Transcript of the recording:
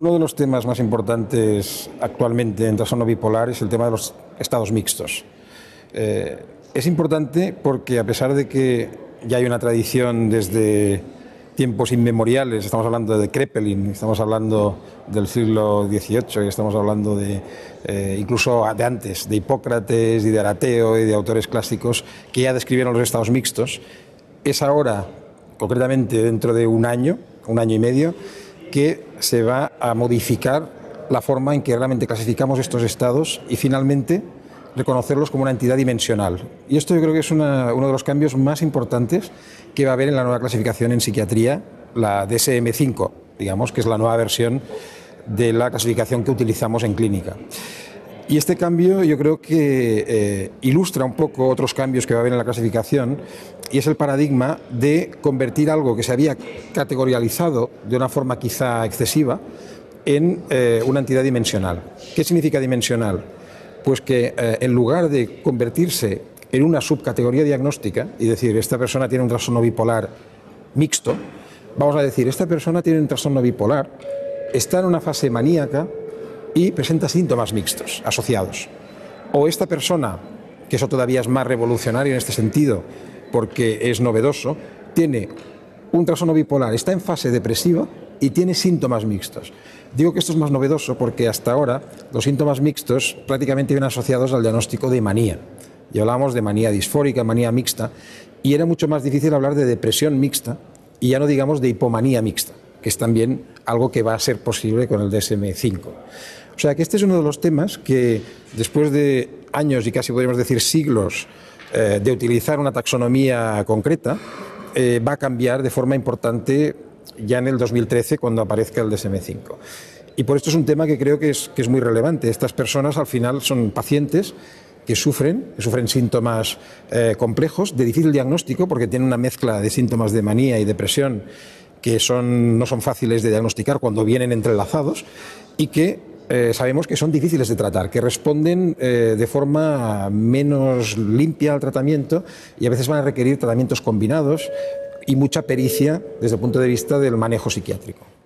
Uno de los temas más importantes actualmente en trastorno bipolar es el tema de los estados mixtos. Eh, es importante porque a pesar de que ya hay una tradición desde tiempos inmemoriales, estamos hablando de Krepelin, estamos hablando del siglo XVIII, estamos hablando de eh, incluso de antes, de Hipócrates y de Arateo y de autores clásicos que ya describieron los estados mixtos, es ahora, concretamente dentro de un año, un año y medio, que se va a modificar la forma en que realmente clasificamos estos estados y finalmente reconocerlos como una entidad dimensional. Y esto yo creo que es uno de los cambios más importantes que va a haber en la nueva clasificación en psiquiatría, la DSM-5, digamos, que es la nueva versión de la clasificación que utilizamos en clínica. Y este cambio yo creo que eh, ilustra un poco otros cambios que va a haber en la clasificación y es el paradigma de convertir algo que se había categorializado de una forma quizá excesiva en eh, una entidad dimensional. ¿Qué significa dimensional? Pues que eh, en lugar de convertirse en una subcategoría diagnóstica y decir esta persona tiene un trastorno bipolar mixto, vamos a decir esta persona tiene un trastorno bipolar, está en una fase maníaca y presenta síntomas mixtos asociados. O esta persona, que eso todavía es más revolucionario en este sentido, porque es novedoso, tiene un trastorno bipolar, está en fase depresiva y tiene síntomas mixtos. Digo que esto es más novedoso porque hasta ahora los síntomas mixtos prácticamente vienen asociados al diagnóstico de manía. Y hablábamos de manía disfórica, manía mixta, y era mucho más difícil hablar de depresión mixta y ya no digamos de hipomanía mixta, es también algo que va a ser posible con el DSM-5. O sea que este es uno de los temas que después de años y casi podríamos decir siglos eh, de utilizar una taxonomía concreta, eh, va a cambiar de forma importante ya en el 2013 cuando aparezca el DSM-5. Y por esto es un tema que creo que es, muy relevante. Estas personas al final son pacientes que sufren, sufren síntomas eh, complejos, de difícil diagnóstico, porque tienen una mezcla de síntomas de manía y depresión que son, no son fáciles de diagnosticar cuando vienen entrelazados y que eh, sabemos que son difíciles de tratar, que responden eh, de forma menos limpia al tratamiento y a veces van a requerir tratamientos combinados y mucha pericia desde el punto de vista del manejo psiquiátrico.